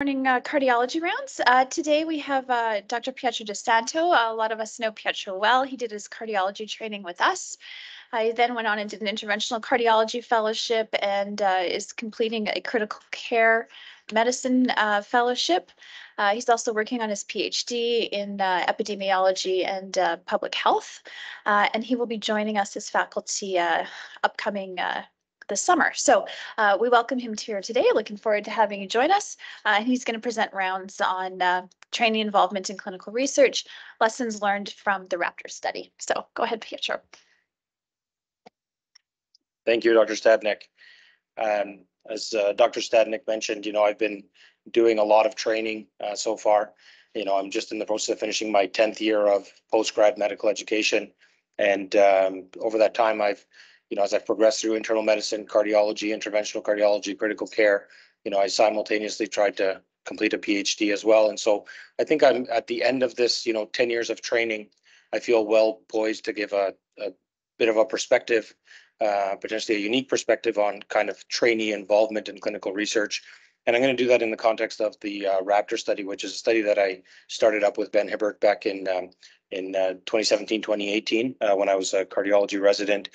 Morning uh, cardiology rounds. Uh, today we have uh, Dr. Pietro Di Santo. a lot of us know Pietro well. He did his cardiology training with us. he then went on and did an interventional cardiology fellowship and uh, is completing a critical care medicine uh, fellowship. Uh, he's also working on his PhD in epidemiology and public health. and he will be joining us as faculty upcoming this summer. So uh, we welcome him here today. Looking forward to having you join us. Uh, he's going to present rounds on uh, training involvement in clinical research, lessons learned from the Raptor study. So go ahead, Pietro. Thank you, Dr. Stadnik. Um, as uh, Dr. Stadnik mentioned, you know, I've been doing a lot of training so far. You know, I'm just in the process of finishing my 10th year of post-grad medical education. And um, over that time, I've you know, as I've progressed through internal medicine, cardiology, interventional cardiology, critical care, you know, I simultaneously tried to complete a PhD as well. And so I think I'm at the end of this, you know, 10 years of training, I feel well poised to give a, a bit of a perspective, uh, potentially a unique perspective on kind of trainee involvement in clinical research. And I'm going to do that in the context of the uh, Raptor study, which is a study that I started up with Ben Hibbert back in um, in uh, 2017, 2018, uh, when I was a cardiology resident.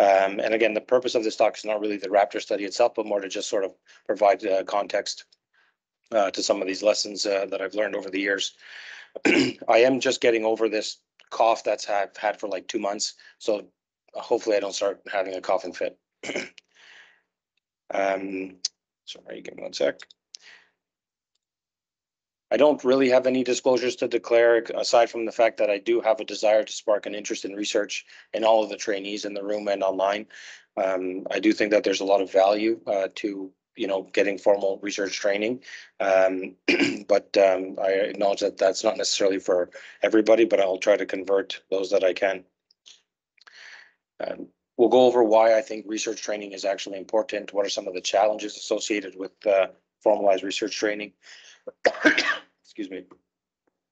Um, and again, the purpose of this talk is not really the Raptor study itself, but more to just sort of provide uh, context uh, to some of these lessons uh, that I've learned over the years. I am just getting over this cough that's I've had for like two months, so hopefully I don't start having a coughing fit. um, sorry, give me one sec. I don't really have any disclosures to declare aside from the fact that I do have a desire to spark an interest in research in all of the trainees in the room and online. Um, I do think that there's a lot of value uh, to you know getting formal research training, um, but um, I acknowledge that that's not necessarily for everybody. But I'll try to convert those that I can. Um, we'll go over why I think research training is actually important. What are some of the challenges associated with uh, formalized research training? Excuse me,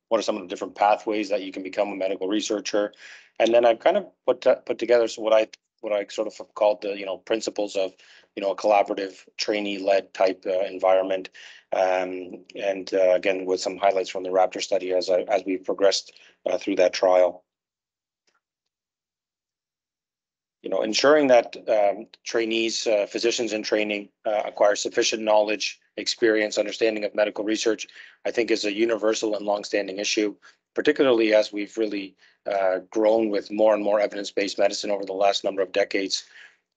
what are some of the different pathways that you can become a medical researcher? And then I've kind of put put together so what I what I sort of called the you know principles of you know a collaborative trainee led type uh, environment, um, and uh, again with some highlights from the Raptor study as I, as we progressed uh, through that trial. you know, ensuring that um, trainees, uh, physicians in training uh, acquire sufficient knowledge, experience, understanding of medical research, I think is a universal and longstanding issue, particularly as we've really uh, grown with more and more evidence-based medicine over the last number of decades.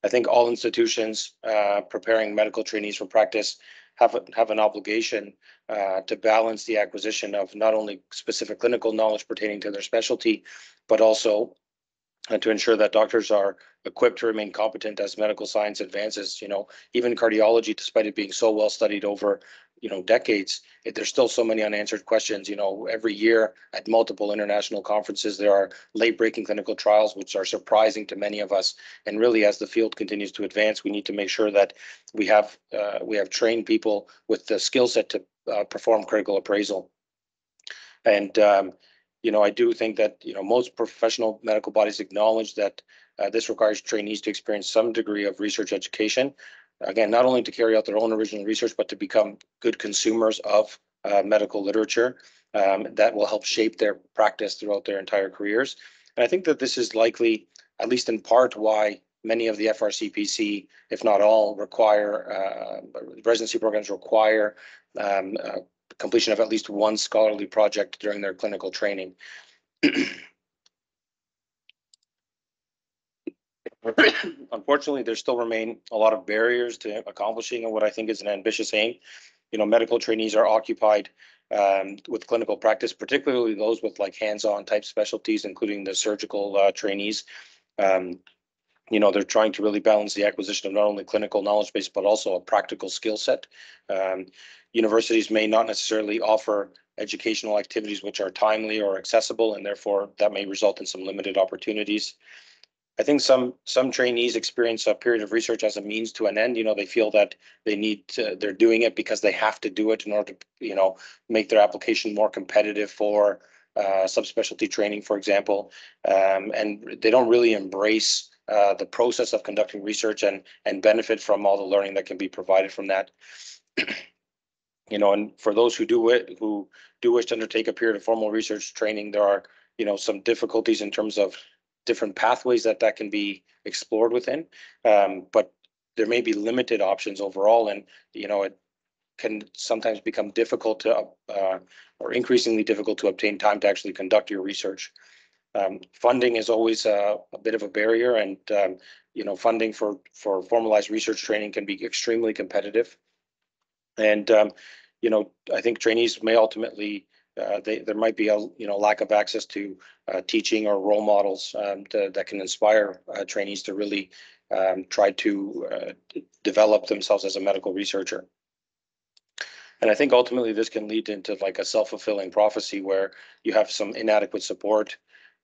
I think all institutions uh, preparing medical trainees for practice have, have an obligation uh, to balance the acquisition of not only specific clinical knowledge pertaining to their specialty, but also and to ensure that doctors are equipped to remain competent as medical science advances. You know, even cardiology, despite it being so well studied over, you know, decades, it, there's still so many unanswered questions. You know, every year at multiple international conferences, there are late-breaking clinical trials, which are surprising to many of us. And really, as the field continues to advance, we need to make sure that we have uh, we have trained people with the skill set to uh, perform critical appraisal. And um, you know, I do think that, you know, most professional medical bodies acknowledge that uh, this requires trainees to experience some degree of research education. Again, not only to carry out their own original research, but to become good consumers of uh, medical literature um, that will help shape their practice throughout their entire careers. And I think that this is likely, at least in part, why many of the FRCPC, if not all, require uh, residency programs require um, uh, completion of at least one scholarly project during their clinical training. Unfortunately, there still remain a lot of barriers to accomplishing what I think is an ambitious aim. You know, medical trainees are occupied um, with clinical practice, particularly those with like hands-on type specialties, including the surgical uh, trainees. Um, you know, they're trying to really balance the acquisition of not only clinical knowledge base, but also a practical skill set. Um, universities may not necessarily offer educational activities which are timely or accessible, and therefore that may result in some limited opportunities. I think some some trainees experience a period of research as a means to an end. You know, they feel that they need to, they're doing it because they have to do it in order to, you know, make their application more competitive for uh, subspecialty training, for example. Um, and they don't really embrace uh, the process of conducting research and and benefit from all the learning that can be provided from that. You know, and for those who do it, who do wish to undertake a period of formal research training, there are, you know, some difficulties in terms of different pathways that that can be explored within. Um, but there may be limited options overall and, you know, it can sometimes become difficult to, uh, or increasingly difficult to obtain time to actually conduct your research. Um, funding is always a, a bit of a barrier and, um, you know, funding for, for formalized research training can be extremely competitive. And, um, you know, I think trainees may ultimately, uh, they, there might be a, you know, lack of access to, uh, teaching or role models, um, to- that can inspire, uh, trainees to really, um, try to, uh, develop themselves as a medical researcher. And I think ultimately this can lead into like a self-fulfilling prophecy where you have some inadequate support.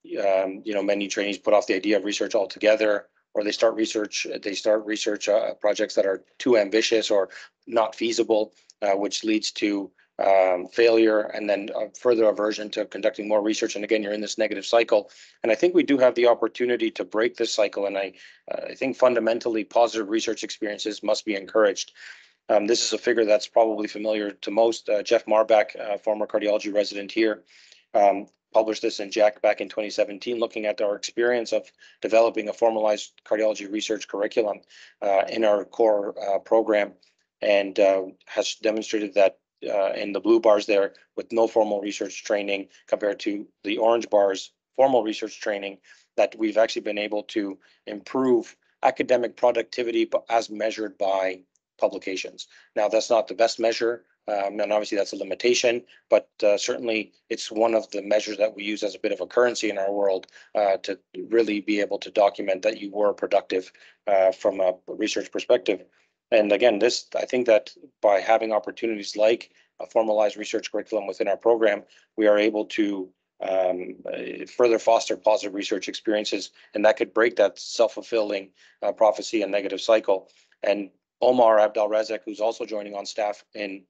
Um, you know, many trainees put off the idea of research altogether, or they start research, they start research uh, projects that are too ambitious or not feasible, which leads to um, failure and then further aversion to conducting more research. And again, you're in this negative cycle. And I think we do have the opportunity to break this cycle. And I, uh, I think fundamentally positive research experiences must be encouraged. Um, this is a figure that's probably familiar to most. Uh, Jeff Marbach, uh, former cardiology resident here, um, published this in JACC back in 2017, looking at our experience of developing a formalized cardiology research curriculum uh, in our core uh, program, and uh, has demonstrated that uh, in the blue bars there, with no formal research training compared to the orange bars, formal research training, that we've actually been able to improve academic productivity as measured by publications. Now, that's not the best measure, um, and obviously that's a limitation, but uh, certainly it's one of the measures that we use as a bit of a currency in our world uh, to really be able to document that you were productive uh, from a research perspective. And again, this, I think that by having opportunities like a formalized research curriculum within our program, we are able to um, uh, further foster positive research experiences, and that could break that self-fulfilling uh, prophecy and negative cycle. And Omar Abdel Razak, who's also joining on staff in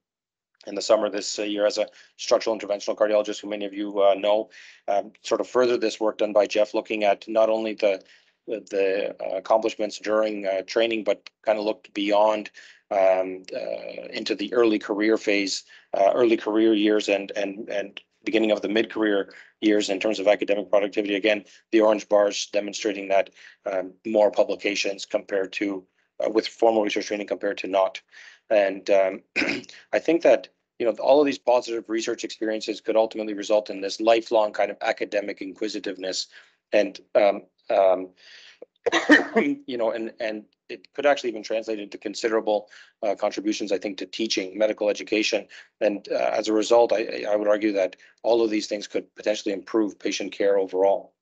in the summer this uh, year as a structural interventional cardiologist, who many of you uh, know, um, sort of further this work done by Jeff, looking at not only the the, uh, accomplishments during uh, training, but kind of looked beyond um, uh, into the early career phase, early career years, and and and beginning of the mid-career years in terms of academic productivity. Again, the orange bars demonstrating that um, more publications compared to uh, with formal research training compared to not. And um, I think that you know all of these positive research experiences could ultimately result in this lifelong kind of academic inquisitiveness, and um, um, you know, and and it could actually even translate into considerable uh, contributions, I think, to teaching, medical education, and uh, as a result, I I would argue that all of these things could potentially improve patient care overall.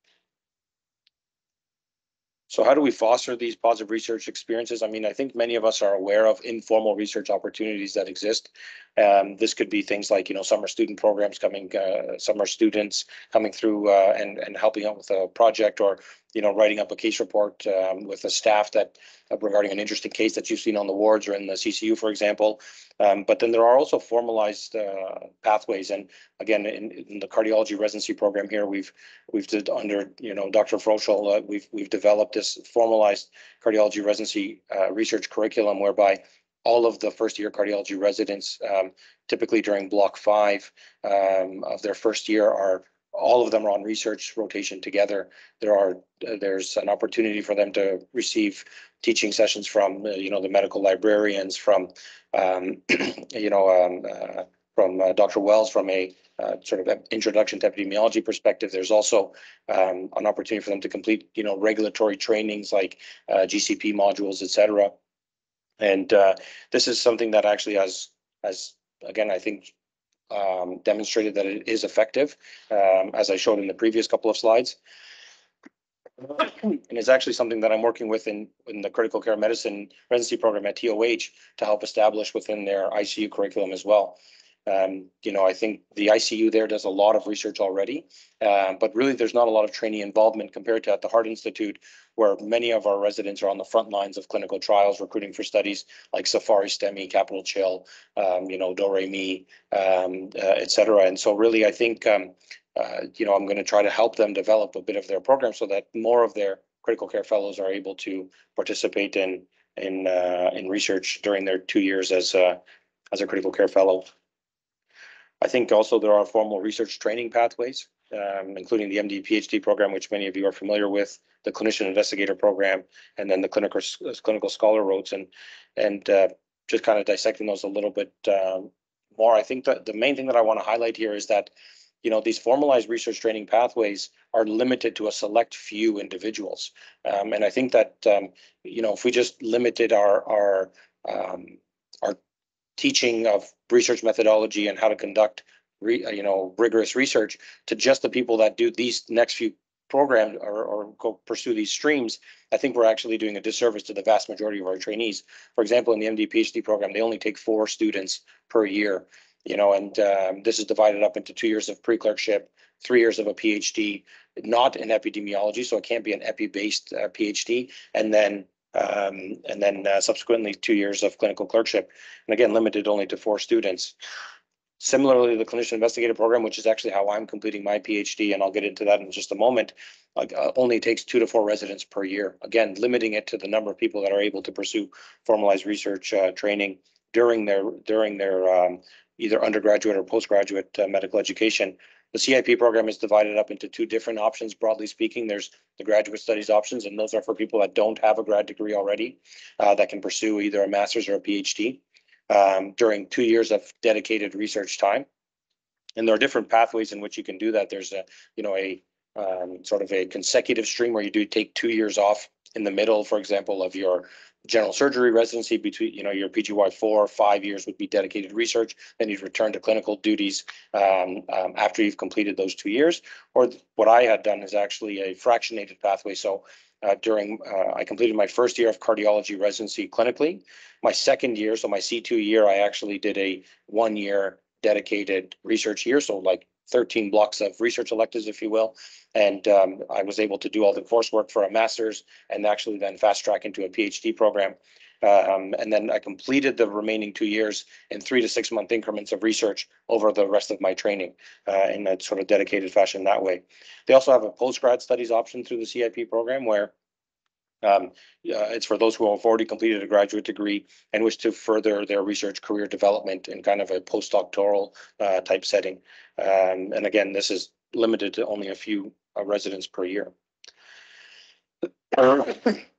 So how do we foster these positive research experiences? I mean, I think many of us are aware of informal research opportunities that exist. Um, this could be things like, you know, summer student programs coming, uh, summer students coming through uh, and, and helping out with a project or, you know, writing up a case report um, with a staff that uh, regarding an interesting case that you've seen on the wards or in the CCU, for example. Um, but then there are also formalized uh, pathways. And again, in, in, the cardiology residency program here, we've we've did under you know Dr. Froeschl, uh, we've we've developed this formalized cardiology residency uh, research curriculum whereby all of the first year cardiology residents, um, typically during block five um, of their first year, are all of them are on research rotation together. There are there's an opportunity for them to receive teaching sessions from uh, you know the medical librarians, from um, you know um, uh, from uh, Dr. Wells from a uh, sort of introduction to epidemiology perspective. There's also um, an opportunity for them to complete you know regulatory trainings like uh, GCP modules, etc. And uh, this is something that actually has has again I think um, demonstrated that it is effective, um, as I showed in the previous couple of slides. And it's actually something that I'm working with in, in the critical care medicine residency program at TOH to help establish within their ICU curriculum as well. Um, you know, I think the ICU there does a lot of research already, uh, but really there's not a lot of trainee involvement compared to at the Heart Institute, where many of our residents are on the front lines of clinical trials, recruiting for studies like Safari STEMI, Capital Chill, um, you know, Do-Re-Mi, um, uh, et cetera. And so really, I think, um, uh, you know, I'm going to try to help them develop a bit of their program so that more of their critical care fellows are able to participate in in uh, in research during their two years as uh, as a critical care fellow. I think also there are formal research training pathways, um, including the MD PhD program, which many of you are familiar with, the clinician investigator program, and then the clinical clinical scholar roads, and and uh, just kind of dissecting those a little bit um, more. I think that the main thing that I want to highlight here is that you know these formalized research training pathways are limited to a select few individuals, um, and I think that um, you know if we just limited our our um, our teaching of research methodology and how to conduct re, you know rigorous research to just the people that do these next few programs or, or go pursue these streams, I think we're actually doing a disservice to the vast majority of our trainees. For example, in the MD PhD program, they only take four students per year, you know, and um, this is divided up into two years of pre-clerkship, three years of a PhD, not in epidemiology, so it can't be an epi-based uh, PhD, and then um, and then uh, subsequently two years of clinical clerkship, and again limited only to four students. Similarly, the clinician investigator program, which is actually how I'm completing my PhD, and I'll get into that in just a moment, uh, only takes two to four residents per year. Again, limiting it to the number of people that are able to pursue formalized research uh, training during their during their um, either undergraduate or postgraduate uh, medical education. The CIP program is divided up into two different options. Broadly speaking, there's the graduate studies options, and those are for people that don't have a grad degree already uh, that can pursue either a master's or a PhD um, during two years of dedicated research time. And there are different pathways in which you can do that. There's a, you know, a um, sort of a consecutive stream where you do take two years off in the middle, for example, of your general surgery residency between, you know, your PGY four, five years would be dedicated research. Then you'd return to clinical duties um, um, after you've completed those two years. Or what I had done is actually a fractionated pathway. So uh, during, uh, I completed my first year of cardiology residency clinically. My second year, so my C2 year, I actually did a one year dedicated research year. So like 13 blocks of research electives, if you will. And um, I was able to do all the coursework for a master's and actually then fast track into a PhD program. Um, and then I completed the remaining two years in three to six month increments of research over the rest of my training uh, in a sort of dedicated fashion that way. They also have a postgrad studies option through the CIP program where um, uh, it's for those who have already completed a graduate degree and wish to further their research career development in kind of a postdoctoral uh, type setting. Um, and again, this is limited to only a few uh, residents per year.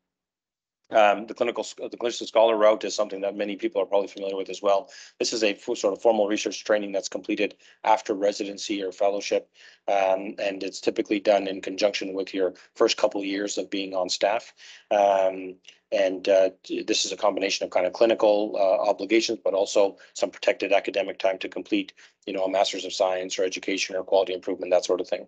Um, the clinical, the clinician scholar route is something that many people are probably familiar with as well. This is a sort of formal research training that's completed after residency or fellowship. Um, and it's typically done in conjunction with your first couple of years of being on staff. Um, and uh, this is a combination of kind of clinical uh, obligations, but also some protected academic time to complete, you know, a master's of science or education or quality improvement, that sort of thing.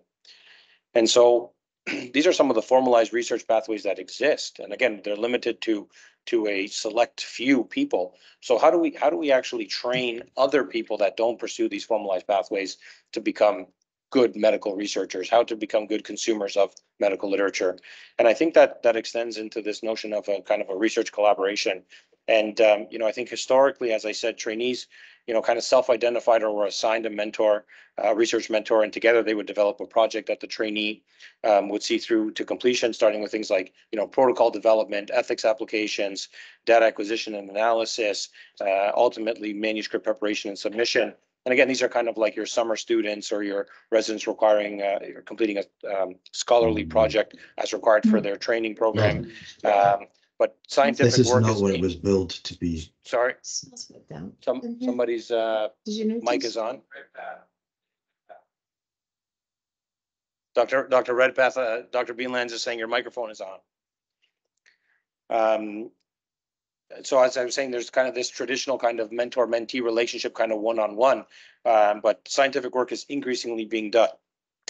And so these are some of the formalized research pathways that exist. And again, they're limited to to a select few people. So how do we how do we actually train other people that don't pursue these formalized pathways to become good medical researchers, how to become good consumers of medical literature? And I think that that extends into this notion of a kind of a research collaboration. And um, you know, I think historically, as I said, trainees you know, kind of self-identified or were assigned a mentor, a research mentor, and together they would develop a project that the trainee um, would see through to completion, starting with things like, you know, protocol development, ethics applications, data acquisition and analysis, uh, ultimately manuscript preparation and submission. And again, these are kind of like your summer students or your residents requiring, uh, completing a um, scholarly project as required for their training program. Um, but This scientific is work not is, what it was built to be. sorry, Smells good down. some, Mhm. somebody's, uh, Did you notice? mic is on. Dr. Dr. Redpath, uh, Dr. Beanlands is saying your microphone is on. Um, so as I was saying, there's kind of this traditional kind of mentor-mentee relationship, kind of one-on-one. Um, but scientific work is increasingly being done,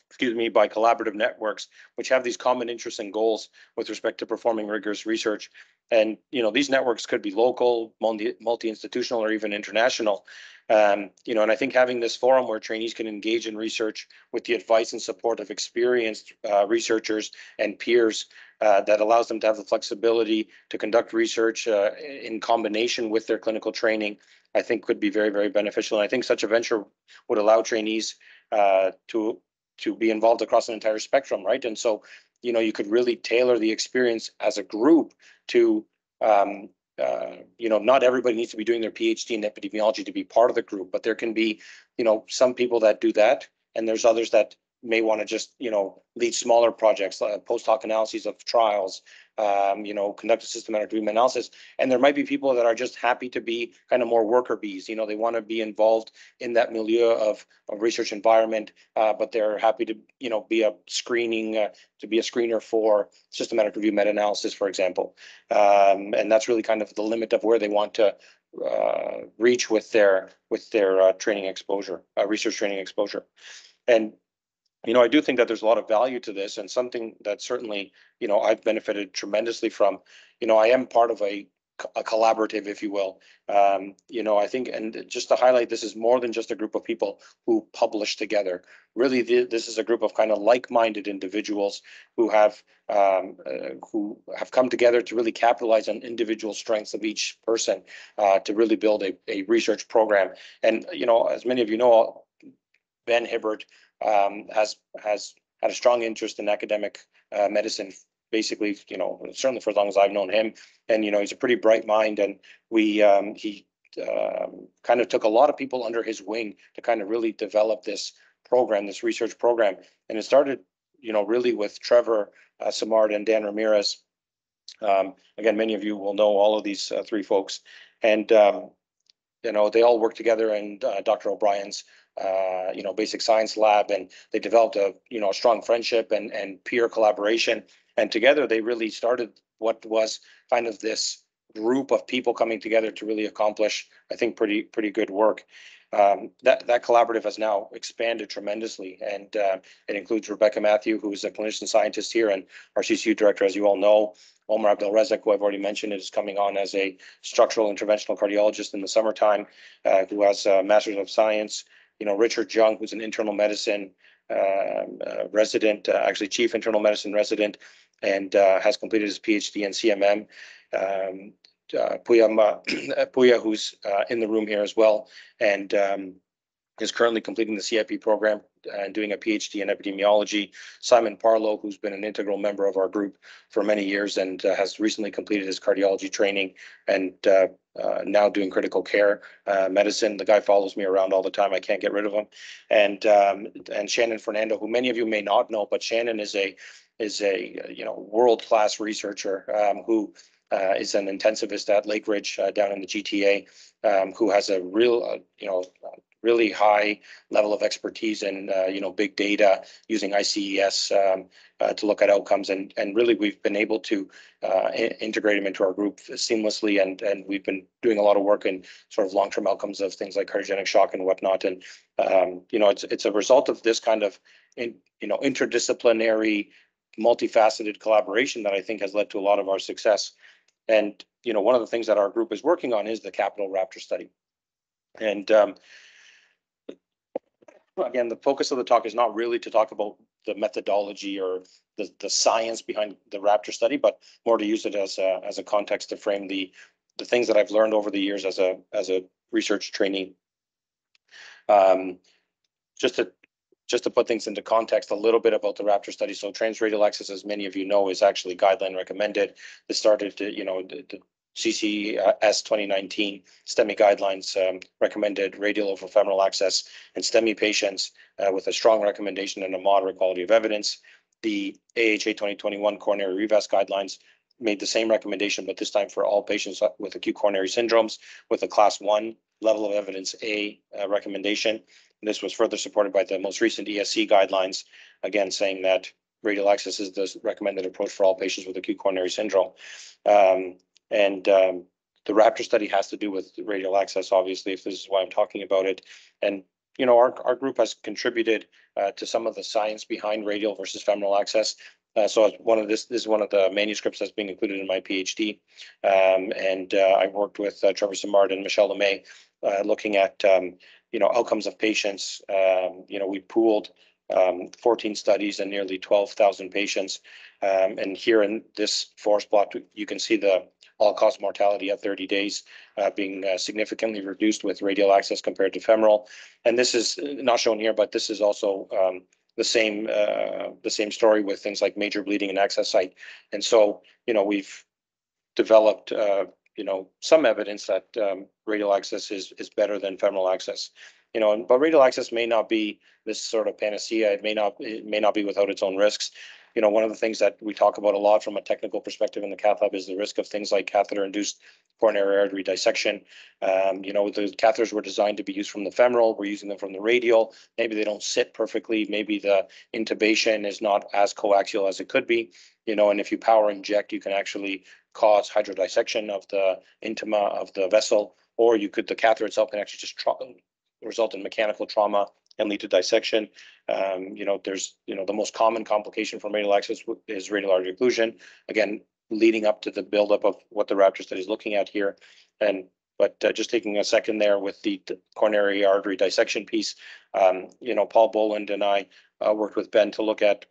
excuse me, by collaborative networks, which have these common interests and goals with respect to performing rigorous research. And, you know, these networks could be local, multi, multi-institutional, or even international. Um, you know, and I think having this forum where trainees can engage in research with the advice and support of experienced uh, researchers and peers uh, that allows them to have the flexibility to conduct research uh, in combination with their clinical training, I think could be very, very beneficial. And I think such a venture would allow trainees uh, to to be involved across an entire spectrum, right? And so, you know, you could really tailor the experience as a group to um, uh, you know, not everybody needs to be doing their PhD in epidemiology to be part of the group, but there can be you know, some people that do that, and there's others that may want to just, you know, lead smaller projects, uh, post hoc analyses of trials, um, you know, conduct a systematic review analysis. And there might be people that are just happy to be kind of more worker bees, you know, they want to be involved in that milieu of, of research environment, uh, but they're happy to, you know, be a screening, uh, to be a screener for systematic review meta-analysis, for example. Um, and that's really kind of the limit of where they want to uh, reach with their, with their uh, training exposure, uh, research training exposure. And you know, I do think that there's a lot of value to this and something that certainly, you know, I've benefited tremendously from. You know, I am part of a, a collaborative, if you will. Um, you know, I think, and just to highlight, this is more than just a group of people who publish together. Really, th- this is a group of kind of like-minded individuals who have um, uh, who have come together to really capitalize on individual strengths of each person uh, to really build a, a research program. And you know, as many of you know, Ben Hibbert um, has has had a strong interest in academic uh, medicine. Basically, you know, certainly for as long as I've known him, and you know, he's a pretty bright mind, and we um, he um, kind of took a lot of people under his wing to kind of really develop this program, this research program, and it started, you know, really with Trevor uh, Simard and Dan Ramirez. Um, again, many of you will know all of these uh, three folks, and um, you know, they all work together in uh, Dr. O'Brien's uh, you know, basic science lab, and they developed a you know a strong friendship and and peer collaboration. And together, they really started what was kind of this group of people coming together to really accomplish, I think, pretty pretty good work. Um, that that collaborative has now expanded tremendously, and uh, it includes Rebecca Mathew, who is a clinician scientist here and our CCU director, as you all know. Omar Abdelrazak, who I've already mentioned, is coming on as a structural interventional cardiologist in the summertime, uh, who has a master's of science you know, Richard Jung, who's an internal medicine um, uh, resident, uh, actually chief internal medicine resident, and uh, has completed his PhD in CMM. Um, Pouya, Pouya, who's in the room here as well, and um, is currently completing the CIP program and doing a PhD in epidemiology. Simon Parlow, who's been an integral member of our group for many years and uh, has recently completed his cardiology training and uh, uh, now doing critical care uh, medicine. The guy follows me around all the time. I can't get rid of him. And um, and Shannon Fernando, who many of you may not know, but Shannon is a is a you know world class researcher um, who uh, is an intensivist at Lake Ridge uh, down in the GTA, um, who has a real, uh, you know, really high level of expertise in, uh, you know, big data using ICES um, uh, to look at outcomes. And, and really, we've been able to uh, integrate him into our group seamlessly. And, and we've been doing a lot of work in sort of long-term outcomes of things like cardiogenic shock and whatnot. And, um, you know, it's, it's a result of this kind of, in, you know, interdisciplinary, multifaceted collaboration that I think has led to a lot of our success. And, you know, one of the things that our group is working on is the Capital Raptor study. And um, again, the focus of the talk is not really to talk about the methodology or the, the science behind the Raptor study, but more to use it as a, as a context to frame the, the things that I've learned over the years as a, as a research trainee. Um, just to just to put things into context a little bit about the Raptor study. So transradial access, as many of you know, is actually guideline recommended. This started to, you know, the, the CCS 2019 STEMI guidelines um, recommended radial over femoral access in STEMI patients uh, with a strong recommendation and a moderate quality of evidence. The AHA 2021 coronary revas guidelines made the same recommendation, but this time for all patients with acute coronary syndromes with a class one level of evidence A uh, recommendation. And this was further supported by the most recent ESC guidelines, again saying that radial access is the recommended approach for all patients with acute coronary syndrome. Um, and um, the Raptor study has to do with radial access, obviously, if this is why I'm talking about it. And, you know, our, our group has contributed uh, to some of the science behind radial versus femoral access. Uh, so one of this, this is one of the manuscripts that's being included in my PhD. Um, and uh, I worked with uh, Trevor Simard and Michel LeMay uh, looking at, um, you know, outcomes of patients. Um, you know, we pooled um, 14 studies and nearly 12,000 patients. Um, and here in this forest plot, you can see the all-cause mortality at 30 days uh, being uh, significantly reduced with radial access compared to femoral. And this is not shown here, but this is also um, the same uh, the same story with things like major bleeding and access site. And so, you know, we've developed you know some evidence that um, radial access is is better than femoral access. You know, but radial access may not be this sort of panacea. It may not, it may not be without its own risks. You know, one of the things that we talk about a lot from a technical perspective in the cath lab is the risk of things like catheter-induced coronary artery dissection. Um, you know, the catheters were designed to be used from the femoral. We're using them from the radial. Maybe they don't sit perfectly. Maybe the intubation is not as coaxial as it could be. You know, and if you power inject, you can actually cause hydrodissection of the intima of the vessel, or you could, the catheter itself can actually just result in mechanical trauma and lead to dissection. Um, you know, there's, you know, the most common complication from radial access is radial artery occlusion. Again, leading up to the buildup of what the Raptor study is looking at here. And, but uh, just taking a second there with the the coronary artery dissection piece, um, you know, Paul Boland and I uh, worked with Ben to look at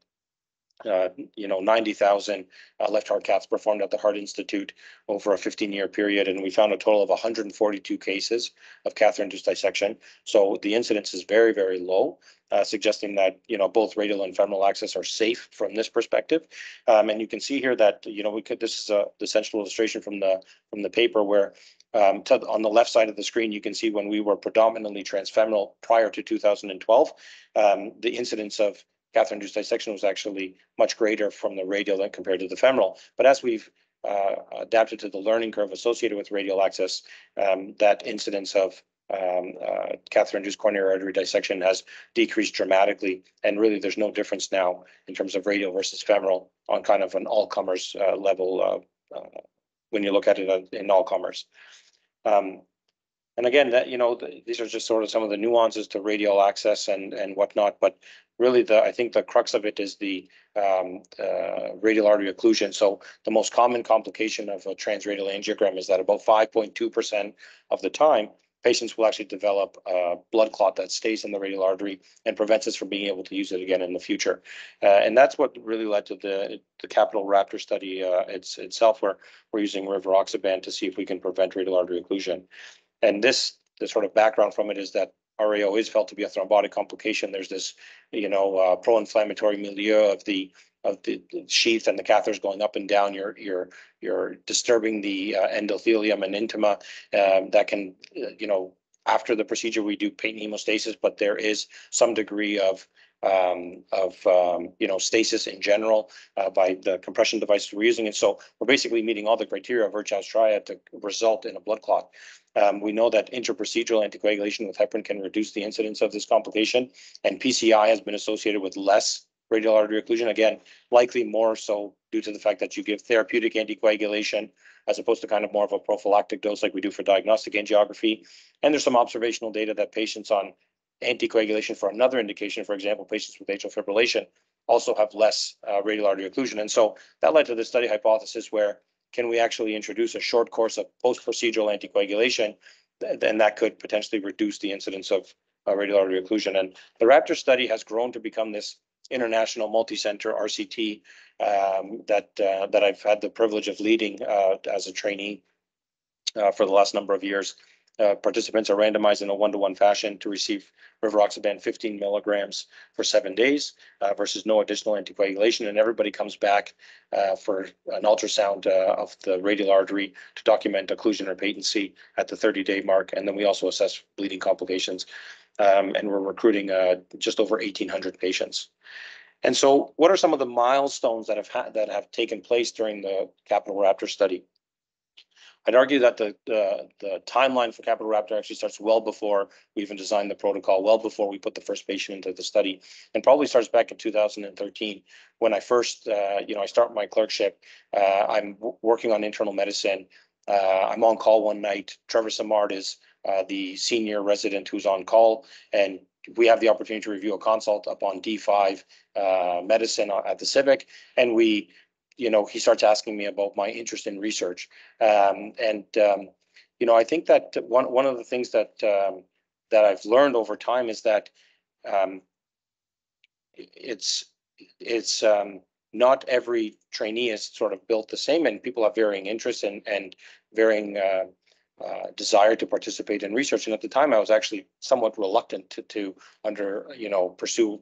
uh, you know, ninety thousand uh, left heart caths performed at the Heart Institute over a fifteen-year period, and we found a total of hundred and forty-two cases of catheter-induced dissection. So the incidence is very, very low, uh, suggesting that, you know, both radial and femoral access are safe from this perspective. Um, and you can see here that, you know, we could, this is a, the central illustration from the, from the paper where um, to, on the left side of the screen, you can see when we were predominantly transfemoral prior to two thousand and twelve, um, the incidence of catheter-induced dissection was actually much greater from the radial than compared to the femoral. But as we've uh, adapted to the learning curve associated with radial access, um, that incidence of um, uh, catheter-induced coronary artery dissection has decreased dramatically. And really, there's no difference now in terms of radial versus femoral on kind of an all-comers uh, level uh, uh, when you look at it in- in all comers. Um, and again, that, you know, th- these are just sort of some of the nuances to radial access and, and whatnot, but really the, I think the crux of it is the, um, uh, radial artery occlusion. So the most common complication of a transradial angiogram is that about five point two percent of the time, patients will actually develop a blood clot that stays in the radial artery and prevents us from being able to use it again in the future. Uh, and that's what really led to the, the Capital Raptor study, uh, it's, itself, where we're using rivaroxaban to see if we can prevent radial artery occlusion. And this, the sort of background from it is that RAO is felt to be a thrombotic complication. There's this, you know, uh, pro-inflammatory milieu of the, of the sheath and the catheters going up and down. You're, you're, you're disturbing the uh, endothelium and intima, um, that can, uh, you know, after the procedure, we do patent hemostasis, but there is some degree of, um, of, um, you know, stasis in general, uh, by the compression devices we're using. And so we're basically meeting all the criteria of Virchow's triad to result in a blood clot. Um, we know that intraprocedural anticoagulation with heparin can reduce the incidence of this complication, and PCI has been associated with less radial artery occlusion. Again, likely more so due to the fact that you give therapeutic anticoagulation as opposed to kind of more of a prophylactic dose like we do for diagnostic angiography. And there's some observational data that patients on anticoagulation for another indication, for example, patients with atrial fibrillation, also have less uh, radial artery occlusion. And so that led to the study hypothesis where can we actually introduce a short course of post-procedural anticoagulation? Th- Then that could potentially reduce the incidence of uh, radial artery occlusion. And the Raptor study has grown to become this international multi-center RCT um, that uh, that I've had the privilege of leading uh, as a trainee uh, for the last number of years. Uh, participants are randomized in a one-to-one fashion to receive rivaroxaban 15 milligrams for seven days uh, versus no additional anticoagulation, and everybody comes back uh, for an ultrasound uh, of the radial artery to document occlusion or patency at the 30-day mark, and then we also assess bleeding complications. Um, and we're recruiting uh, just over 1,800 patients. And so, what are some of the milestones that have had that have taken place during the Capital Raptor study? I'd argue that the, the, the timeline for Capital Raptor actually starts well before we even designed the protocol, well before we put the first patient into the study, and probably starts back in two thousand and thirteen, when I first, uh, you know, I start my clerkship. Uh, I'm working on internal medicine. Uh, I'm on call one night. Trevor Simard is uh, the senior resident who's on call, and we have the opportunity to review a consult upon D5 uh, medicine at the Civic, and we you know, he starts asking me about my interest in research. Um, and, um, you know, I think that one, one of the things that, um, that I've learned over time is that, um, it's, it's, um, not every trainee is sort of built the same and people have varying interests and, and varying, uh, uh, desire to participate in research. And at the time, I was actually somewhat reluctant to, to under, you know, pursue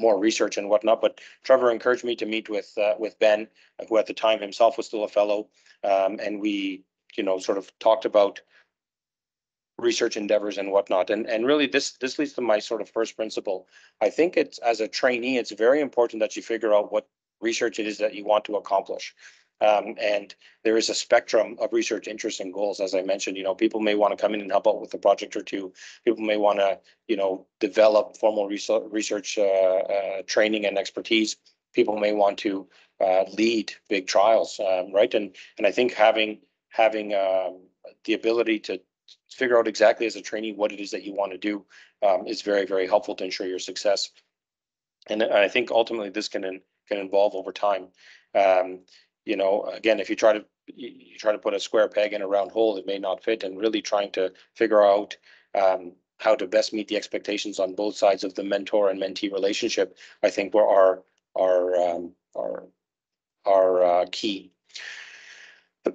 more research and whatnot, but Trevor encouraged me to meet with, uh, with Ben, who at the time himself was still a fellow. Um, and we, you know, sort of talked about research endeavors and whatnot. And, and really this, this leads to my sort of first principle. I think it's, as a trainee, it's very important that you figure out what research it is that you want to accomplish. Um, and there is a spectrum of research interests and goals. As I mentioned, you know, people may want to come in and help out with a project or two. People may want to, you know, develop formal research, research uh, uh, training and expertise. People may want to uh, lead big trials, um, right? And and I think having having um, the ability to figure out exactly as a trainee what it is that you want to do um, is very very helpful to ensure your success. And I think ultimately this can can evolve over time. Um, you know, again, if you try to you, try to put a square peg in a round hole, it may not fit. And really trying to figure out um, how to best meet the expectations on both sides of the mentor and mentee relationship, I think were our our um, our our uh, key.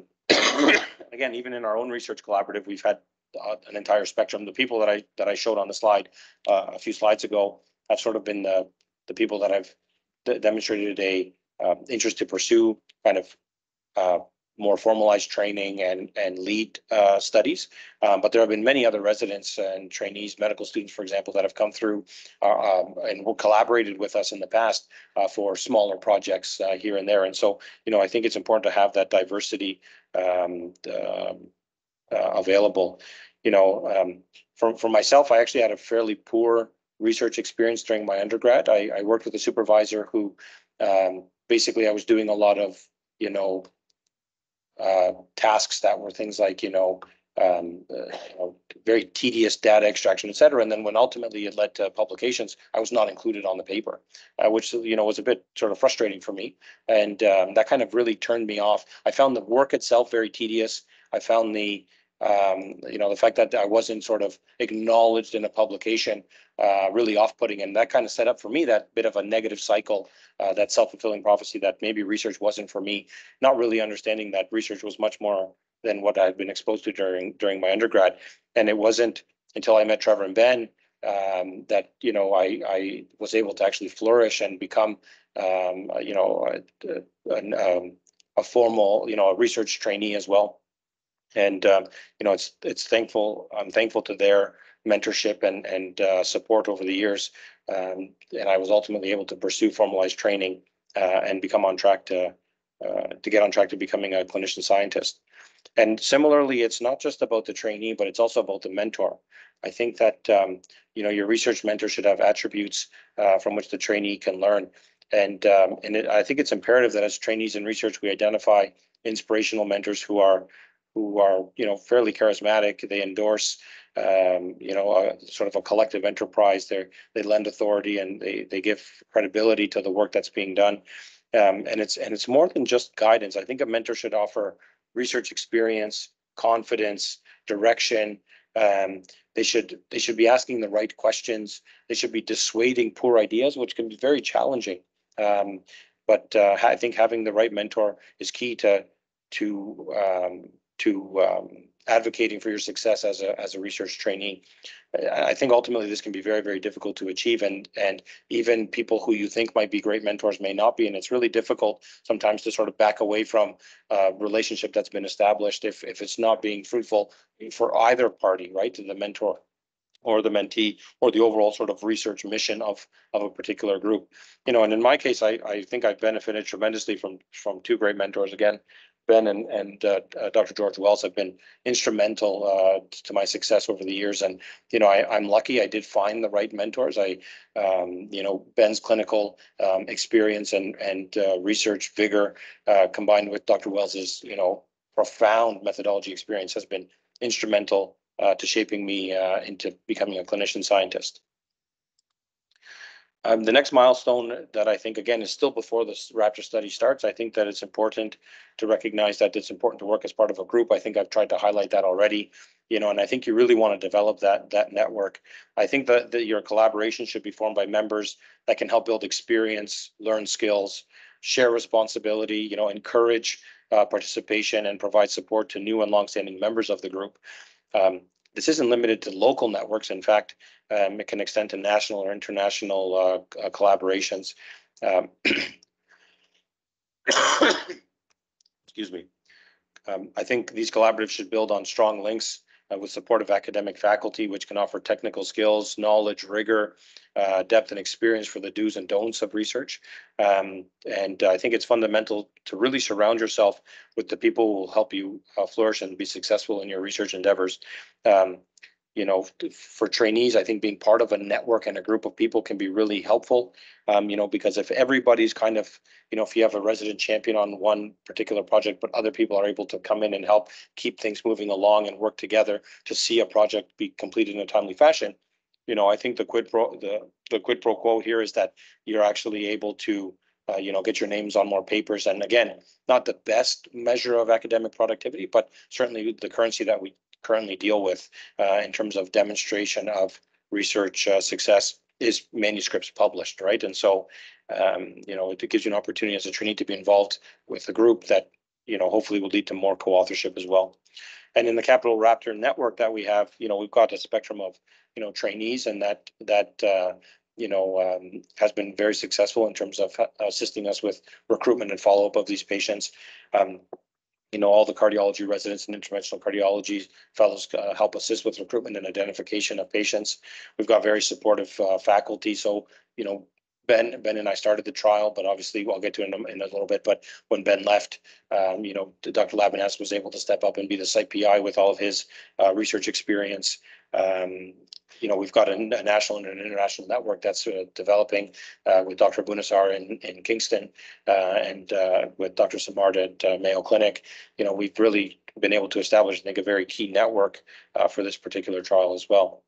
Again, even in our own research collaborative, we've had uh, an entire spectrum. The people that I that I showed on the slide uh, a few slides ago have sort of been the the people that I've de- demonstrated a uh, interest to pursue kind of uh, more formalized training and and lead uh, studies. Um, but there have been many other residents and trainees, medical students, for example, that have come through uh, um, and collaborated with us in the past uh, for smaller projects uh, here and there. And so, you know, I think it's important to have that diversity um, um uh, available. You know, um, for for myself, I actually had a fairly poor research experience during my undergrad. I, I worked with a supervisor who um, basically I was doing a lot of, you know, uh, tasks that were things like, you know, um, uh, you know, very tedious data extraction, et cetera. And then when ultimately it led to publications, I was not included on the paper, uh, which, you know, was a bit sort of frustrating for me. And um, that kind of really turned me off. I found the work itself very tedious. I found the, um, you know, the fact that I wasn't sort of acknowledged in a publication uh, really off-putting, and that kind of set up for me that bit of a negative cycle, uh, that self-fulfilling prophecy that maybe research wasn't for me, not really understanding that research was much more than what I had been exposed to during during my undergrad, and it wasn't until I met Trevor and Ben um, that you know I I was able to actually flourish and become um, you know a, a, um, a formal you know a research trainee as well and um, you know it's it's thankful i'm thankful to their mentorship and and uh, support over the years um, and i was ultimately able to pursue formalized training uh, and become on track to uh, to get on track to becoming a clinician scientist. And similarly it's not just about the trainee but it's also about the mentor. I think that um, you know your research mentor should have attributes uh, from which the trainee can learn. And um, and it, i think it's imperative that as trainees in research we identify inspirational mentors who are who are, you know, fairly charismatic. They endorse, um, you know, a, sort of a collective enterprise. They they lend authority and they they give credibility to the work that's being done. Um, and it's and it's more than just guidance. I think a mentor should offer research experience, confidence, direction. Um, they should they should be asking the right questions. They should be dissuading poor ideas, which can be very challenging. Um, but uh, I think having the right mentor is key to to um, to um, advocating for your success as a as a research trainee. I think ultimately this can be very very difficult to achieve, and and even people who you think might be great mentors may not be, and it's really difficult sometimes to sort of back away from a relationship that's been established if if it's not being fruitful for either party, right, to the mentor or the mentee or the overall sort of research mission of of a particular group. You know and in my case i i think i've benefited tremendously from from two great mentors again Ben and, and uh, uh, Dr. George Wells have been instrumental uh, to my success over the years. And, you know, I, I'm lucky I did find the right mentors. I, um, you know, Ben's clinical um, experience and, and uh, research vigor uh, combined with Dr. Wells's, you know, profound methodology experience has been instrumental uh, to shaping me into becoming a clinician scientist. Um, the next milestone that I think, again, is still before this Raptor study starts. I think that it's important to recognize that it's important to work as part of a group. I think I've tried to highlight that already, you know, and I think you really want to develop that that network. I think that, that your collaboration should be formed by members that can help build experience, learn skills, share responsibility, you know, encourage uh, participation and provide support to new and longstanding members of the group. Um, this isn't limited to local networks. In fact, um, it can extend to national or international uh, uh, collaborations. Um, excuse me. Um, I think these collaboratives should build on strong links uh, with supportive academic faculty, which can offer technical skills, knowledge, rigor, uh, depth and experience for the do's and don'ts of research. Um, and I think it's fundamental to really surround yourself with the people who will help you uh, flourish and be successful in your research endeavors. Um, you know, for trainees, I think being part of a network and a group of people can be really helpful. Um, you know, because if everybody's kind of, you know, if you have a resident champion on one particular project, but other people are able to come in and help keep things moving along and work together to see a project be completed in a timely fashion, you know, I think the quid pro, the, the quid pro quo here is that you're actually able to, uh, you know, get your names on more papers. And again, not the best measure of academic productivity, but certainly the currency that we currently deal with uh, in terms of demonstration of research uh, success is manuscripts published, right? And so, um, you know, it gives you an opportunity as a trainee to be involved with a group that, you know, hopefully will lead to more co-authorship as well. And in the Capital Raptor network that we have, you know, we've got a spectrum of, you know, trainees and that, that, uh, you know, um, has been very successful in terms of uh, assisting us with recruitment and follow-up of these patients. Um, you know, all the cardiology residents and interventional cardiology fellows uh, help assist with recruitment and identification of patients. We've got very supportive uh, faculty. So, you know, Ben, Ben and I started the trial, but obviously I'll get to it in a, in a little bit. But when Ben left, um, you know, Dr. Labinaz was able to step up and be the site PI with all of his uh, research experience. Um, you know, we've got a, a national and an international network that's uh, developing uh, with Dr. Bunasar in, in Kingston uh, and uh, with Dr. Simard at uh, Mayo Clinic. You know, we've really been able to establish, I think, a very key network for this particular trial as well.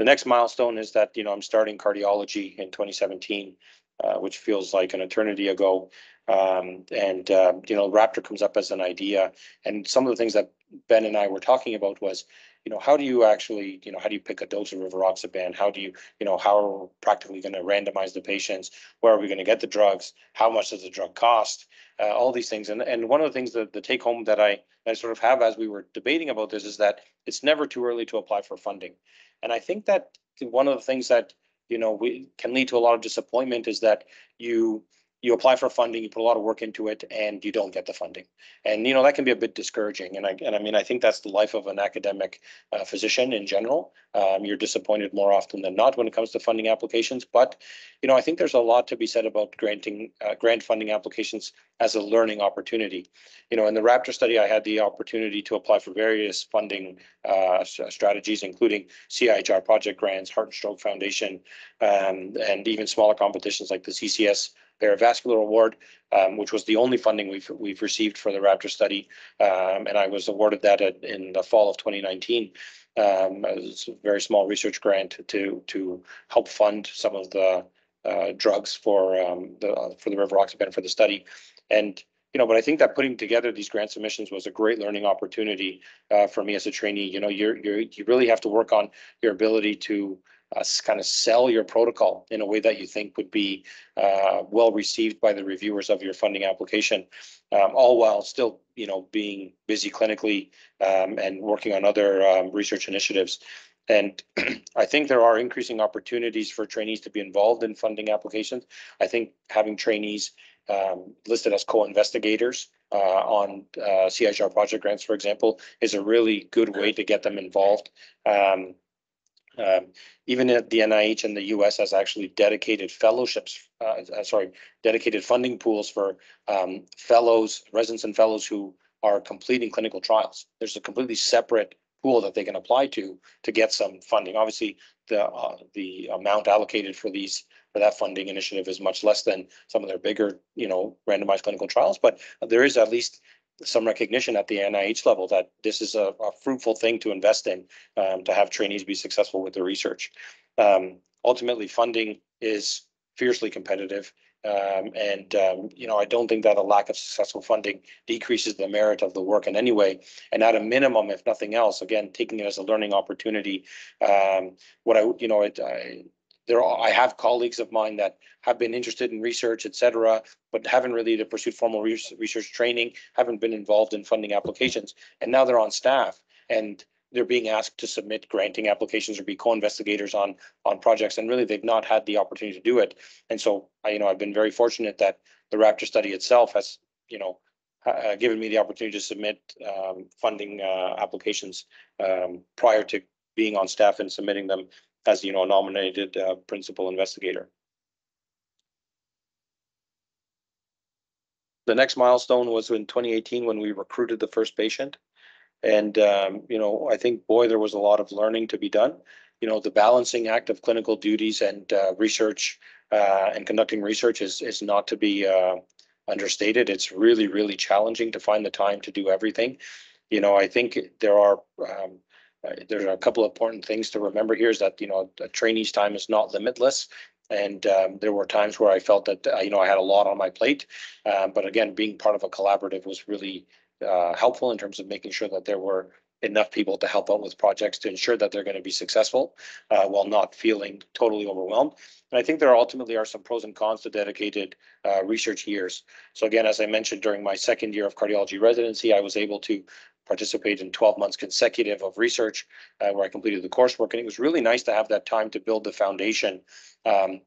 The next milestone is that, you know, I'm starting cardiology in 2017, uh, which feels like an eternity ago. Um, and, uh, you know, Raptor comes up as an idea. And some of the things that Ben and I were talking about was, you know, how do you actually, you know, how do you pick a dose of rivaroxaban? How do you, you know, how are we practically going to randomize the patients? Where are we going to get the drugs? How much does the drug cost? Uh, all these things. And, and one of the things that the take home that I, I sort of have as we were debating about this is that it's never too early to apply for funding. And I think that one of the things that, you know, we can lead to a lot of disappointment is that you, you apply for funding, you put a lot of work into it, and you don't get the funding. And you know that can be a bit discouraging. And I and I mean I think that's the life of an academic uh, physician in general. Um, you're disappointed more often than not when it comes to funding applications. But you know I think there's a lot to be said about granting uh, grant funding applications as a learning opportunity. You know in the Raptor study, I had the opportunity to apply for various funding uh, strategies, including CIHR project grants, Heart and Stroke Foundation, um, and even smaller competitions like the CCS Bayer Vascular Award, um, which was the only funding we've we've received for the Raptor study, um, and I was awarded that at, in the fall of 2019. Um, it's a very small research grant to to help fund some of the uh, drugs for um, the for the rivaroxaban for the study, and you know, but I think that putting together these grant submissions was a great learning opportunity uh, for me as a trainee. You know, you're you're you really have to work on your ability to uh, kind of sell your protocol in a way that you think would be uh, well received by the reviewers of your funding application, um, all while still, you know, being busy clinically um, and working on other um, research initiatives. And I think there are increasing opportunities for trainees to be involved in funding applications. I think having trainees um, listed as co-investigators uh, on uh, CIHR project grants, for example, is a really good way to get them involved. Um, um, even at the NIH in the US has actually dedicated fellowships, uh, uh, sorry, dedicated funding pools for um, fellows, residents and fellows who are completing clinical trials. There's a completely separate pool that they can apply to to get some funding. Obviously, the uh, the amount allocated for these for that funding initiative is much less than some of their bigger, you know, randomized clinical trials, but there is at least some recognition at the NIH level that this is a, a fruitful thing to invest in um, to have trainees be successful with their research. Um, ultimately, funding is fiercely competitive. Um, and, um, you know, I don't think that a lack of successful funding decreases the merit of the work in any way. And at a minimum, if nothing else, again, taking it as a learning opportunity, um, what I, you know, it, I, there are, I have colleagues of mine that have been interested in research, et cetera, but haven't really pursued formal research training, haven't been involved in funding applications, and now they're on staff and they're being asked to submit granting applications or be co-investigators on on projects, and really they've not had the opportunity to do it. And so, I, you know, I've been very fortunate that the Raptor study itself has, you know, uh, given me the opportunity to submit um, funding uh, applications um, prior to being on staff and submitting them as, you know, nominated uh, principal investigator. The next milestone was in twenty eighteen when we recruited the first patient. And, um, you know, I think, boy, there was a lot of learning to be done. You know, the balancing act of clinical duties and uh, research uh, and conducting research is, is not to be uh, understated. It's really, really challenging to find the time to do everything. You know, I think there are, um, uh, there a couple of important things to remember here is that, you know, a trainee's time is not limitless. And um, there were times where I felt that, uh, you know, I had a lot on my plate. Uh, but again, being part of a collaborative was really uh, helpful in terms of making sure that there were enough people to help out with projects to ensure that they're going to be successful uh, while not feeling totally overwhelmed. And I think there ultimately are some pros and cons to dedicated uh, research years. So again, as I mentioned, during my second year of cardiology residency, I was able to participate in 12 months consecutive of research uh, where I completed the coursework. And it was really nice to have that time to build the foundation um,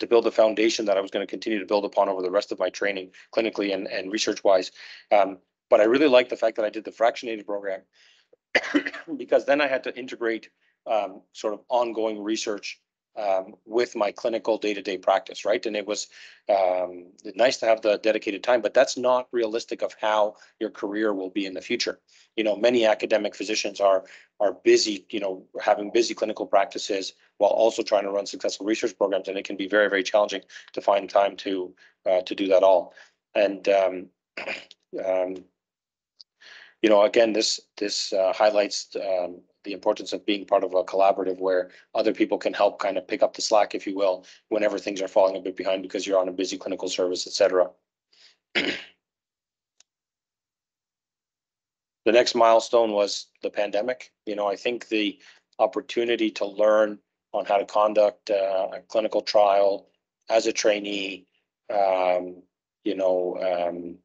to build the foundation that I was going to continue to build upon over the rest of my training clinically and, and research wise. Um, but I really like the fact that I did the fractionated program because then I had to integrate um, sort of ongoing research um, with my clinical day-to-day practice, right? And it was um, nice to have the dedicated time, but that's not realistic of how your career will be in the future. You know, many academic physicians are are busy, you know, having busy clinical practices while also trying to run successful research programs, and it can be very, very challenging to find time to uh, to do that all. And um, um, you know, again, this this uh, highlights um, the importance of being part of a collaborative where other people can help kind of pick up the slack, if you will, whenever things are falling a bit behind because you're on a busy clinical service, et cetera. the next milestone was the pandemic. You know, I think the opportunity to learn on how to conduct uh, a clinical trial as a trainee, um, you know, um,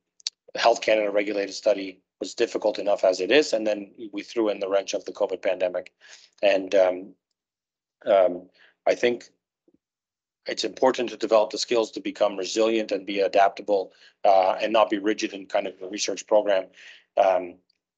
Health Canada regulated study was difficult enough as it is, and then we threw in the wrench of the COVID pandemic. And um, um, I think it's important to develop the skills to become resilient and be adaptable uh, and not be rigid in kind of a research program. Um,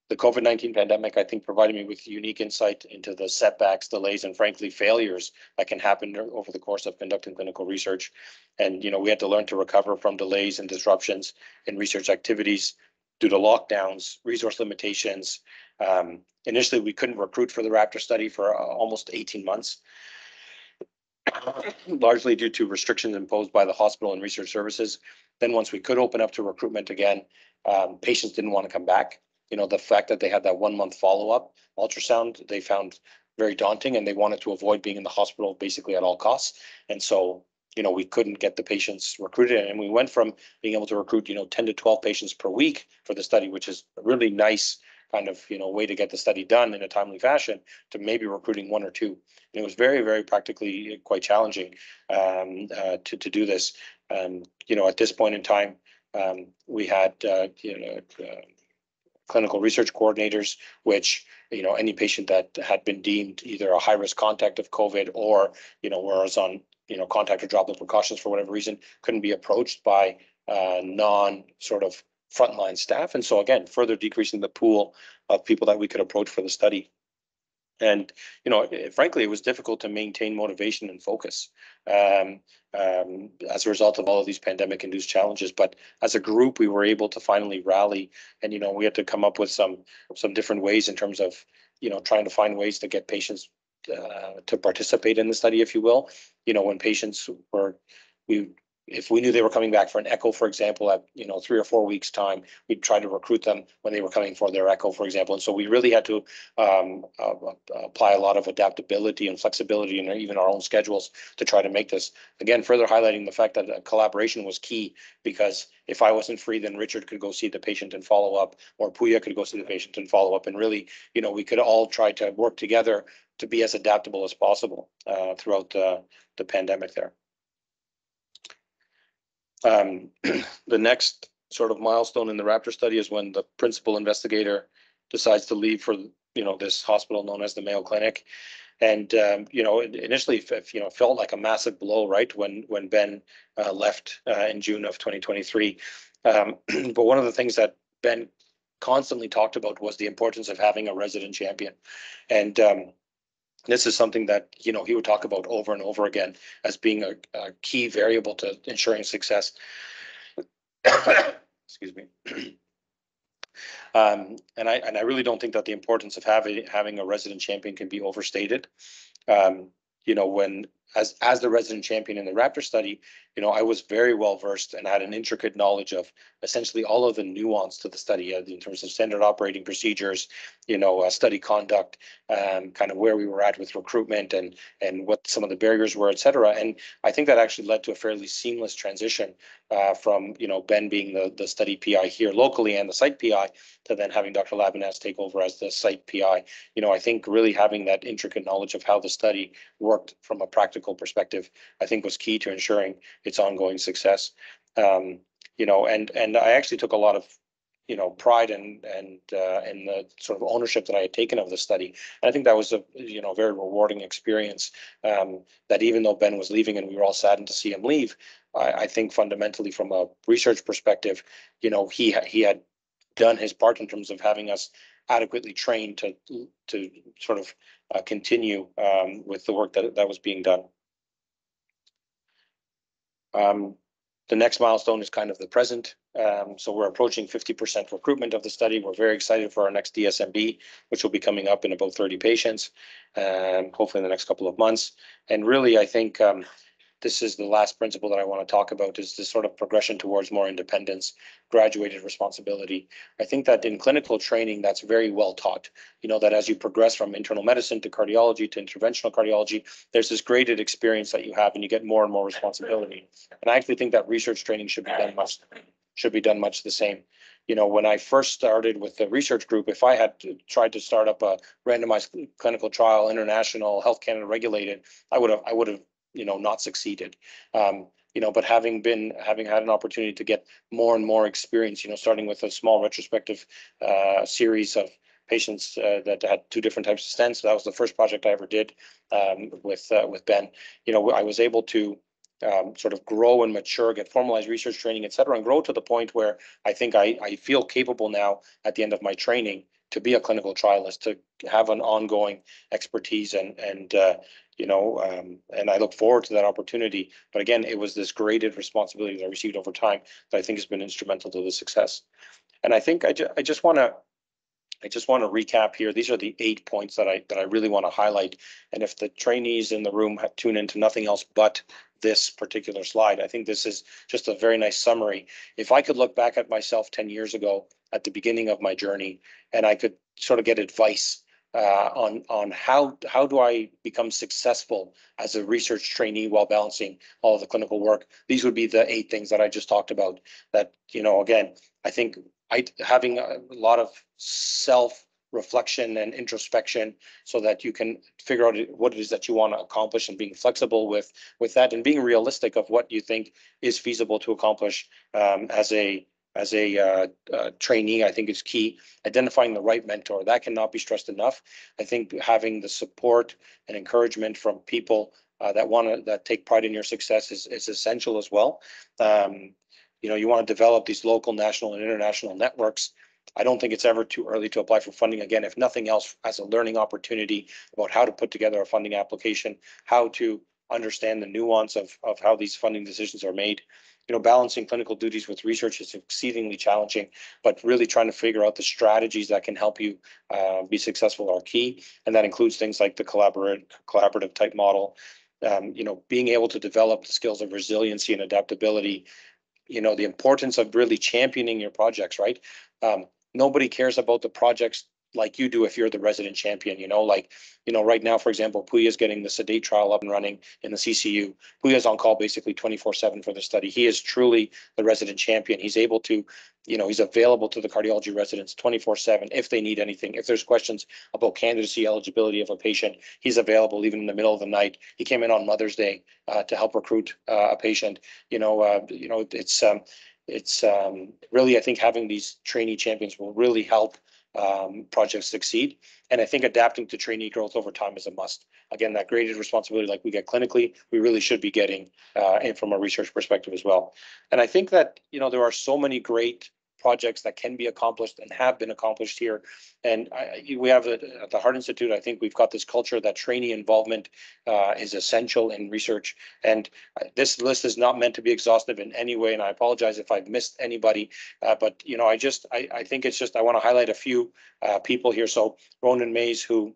the COVID 19 pandemic, I think, provided me with unique insight into the setbacks, delays, and frankly, failures that can happen over the course of conducting clinical research. And, you know, we had to learn to recover from delays and disruptions in research activities due to lockdowns, resource limitations. Um, initially, we couldn't recruit for the Raptor study for uh, almost 18 months, largely due to restrictions imposed by the hospital and research services. Then once we could open up to recruitment again, um, patients didn't want to come back. You know, the fact that they had that one month follow-up ultrasound, they found very daunting and they wanted to avoid being in the hospital basically at all costs. And so you know, we couldn't get the patients recruited. And we went from being able to recruit, you know, 10 to 12 patients per week for the study, which is a really nice kind of, you know, way to get the study done in a timely fashion to maybe recruiting one or two. And it was very, very practically quite challenging um, uh, to, to do this. Um, you know, at this point in time, um, we had, uh, you know, uh, clinical research coordinators, which, you know, any patient that had been deemed either a high risk contact of COVID or, you know, was on you know, contact or droplet precautions for whatever reason couldn't be approached by uh, non sort of frontline staff. And so again, further decreasing the pool of people that we could approach for the study. And, you know, frankly, it was difficult to maintain motivation and focus um, um, as a result of all of these pandemic induced challenges. But as a group, we were able to finally rally and, you know, we had to come up with some some different ways in terms of, you know, trying to find ways to get patients uh, to participate in the study, if you will. You know, when patients were, we if we knew they were coming back for an echo, for example, at you know three or four weeks time, we'd try to recruit them when they were coming for their echo, for example. And so we really had to um, uh, apply a lot of adaptability and flexibility in even our own schedules to try to make this. Again, further highlighting the fact that collaboration was key because if I wasn't free, then Richard could go see the patient and follow up, or Pouya could go see the patient and follow up. And really, you know, we could all try to work together to be as adaptable as possible uh, throughout the, the pandemic there. Um, the next sort of milestone in the Raptor study is when the principal investigator decides to leave for, you know, this hospital known as the Mayo Clinic. And, um, you know, initially, f- f- you know, felt like a massive blow, right? When, when Ben, uh, left, uh, in June of twenty twenty-three. Um, but one of the things that Ben constantly talked about was the importance of having a resident champion. And, um, this is something that, you know, he would talk about over and over again as being a, a key variable to ensuring success. Excuse me. Um, and I, and I really don't think that the importance of having, having a resident champion can be overstated. Um, you know, when, as, as the resident champion in the Raptor study, you know, I was very well versed and had an intricate knowledge of essentially all of the nuance to the study uh, in terms of standard operating procedures, you know, uh, study conduct, um, kind of where we were at with recruitment and, and what some of the barriers were, et cetera. And I think that actually led to a fairly seamless transition uh, from, you know, Ben being the, the study PI here locally and the site PI to then having Dr. Labinaz take over as the site PI. You know, I think really having that intricate knowledge of how the study worked from a perspective, I think was key to ensuring its ongoing success. Um, you know, and, and I actually took a lot of, you know, pride and, and, uh, in the sort of ownership that I had taken of the study. And I think that was a, you know, very rewarding experience. Um, that even though Ben was leaving and we were all saddened to see him leave, I, I think fundamentally from a research perspective, you know, he, he had done his part in terms of having us adequately trained to, to sort of uh, continue um, with the work that, that was being done. Um, the next milestone is kind of the present. Um, so we're approaching fifty percent recruitment of the study. We're very excited for our next DSMB, which will be coming up in about thirty patients, um, hopefully in the next couple of months. And really, I think um, this is the last principle that I want to talk about is this sort of progression towards more independence, graduated responsibility. I think that in clinical training, that's very well taught. You know, that as you progress from internal medicine to cardiology to interventional cardiology, there's this graded experience that you have and you get more and more responsibility. And I actually think that research training should be done much, should be done much the same. You know, when I first started with the research group, if I had tried to start up a randomized clinical trial, international, Health Canada regulated, I would have, I would have you know, not succeeded. Um, you know, but having been, having had an opportunity to get more and more experience, you know, starting with a small retrospective uh, series of patients uh, that had two different types of stents. That was the first project I ever did um, with uh, with Ben. You know, I was able to um, sort of grow and mature, get formalized research training, et cetera, and grow to the point where I think I, I feel capable now at the end of my training to be a clinical trialist, to have an ongoing expertise and, and, uh, you know, um, and I look forward to that opportunity. But again, it was this graded responsibility that I received over time that I think has been instrumental to the success. And I think I ju- I just want to, I just want to recap here. These are the eight points that I, that I really want to highlight. And if the trainees in the room tune into nothing else but this particular slide, I think this is just a very nice summary. If I could look back at myself ten years ago at the beginning of my journey and I could sort of get advice uh, on, on how, how do I become successful as a research trainee while balancing all the clinical work? These would be the eight things that I just talked about that, you know, again, I think I, having a lot of self reflection and introspection so that you can figure out what it is that you want to accomplish and being flexible with, with that and being realistic of what you think is feasible to accomplish um, as a, as a uh, uh, trainee, I think is key. Identifying the right mentor, that cannot be stressed enough. I think having the support and encouragement from people uh, that want to, that take pride in your success is, is essential as well. Um, you know, you want to develop these local, national and international networks. I don't think it's ever too early to apply for funding again, if nothing else, as a learning opportunity about how to put together a funding application, how to understand the nuance of, of how these funding decisions are made. You know, balancing clinical duties with research is exceedingly challenging, but really trying to figure out the strategies that can help you uh, be successful are key. And that includes things like the collaborative, collaborative type model. Um, you know, being able to develop the skills of resiliency and adaptability you know, the importance of really championing your projects, right? Um, nobody cares about the projects like you do if you're the resident champion, you know, like, you know, right now, for example, Pouya is getting the sedate trial up and running in the CCU. Pouya is on call basically twenty-four seven for the study. He is truly the resident champion. He's able to, you know, he's available to the cardiology residents twenty-four seven if they need anything. If there's questions about candidacy eligibility of a patient, he's available even in the middle of the night. He came in on Mother's Day uh, to help recruit uh, a patient. You know, uh, you know, it's um, it's um, really I think having these trainee champions will really help um, projects succeed. And I think adapting to trainee growth over time is a must. Again, that graded responsibility like we get clinically, we really should be getting uh, and from a research perspective as well. And I think that, you know, there are so many great projects that can be accomplished and have been accomplished here. And I, we have at at the Heart Institute, I think we've got this culture that trainee involvement uh, is essential in research. And uh, this list is not meant to be exhaustive in any way, and I apologize if I've missed anybody. Uh, but, you know, I just, I, I think it's just, I want to highlight a few uh, people here. So Ronan Mays, who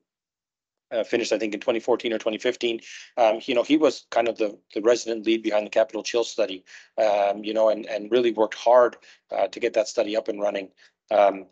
uh, finished, I think, in twenty fourteen or twenty fifteen. Um, you know, he was kind of the, the resident lead behind the Capital Chill study, um, you know, and, and really worked hard uh, to get that study up and running. Um,